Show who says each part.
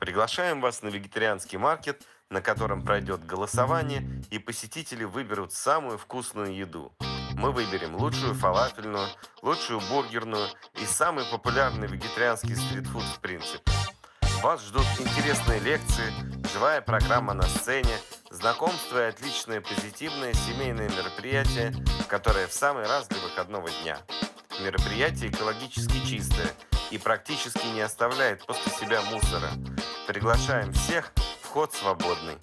Speaker 1: Приглашаем вас на вегетарианский маркет, на котором пройдет голосование, и посетители выберут самую вкусную еду. Мы выберем лучшую фалафельную, лучшую бургерную и самый популярный вегетарианский стритфуд в принципе. Вас ждут интересные лекции, живая программа на сцене, знакомства и отличное позитивное семейное мероприятие, которое в самый раз для выходного дня. Мероприятие экологически чистое и практически не оставляет после себя мусора. Приглашаем всех, вход свободный.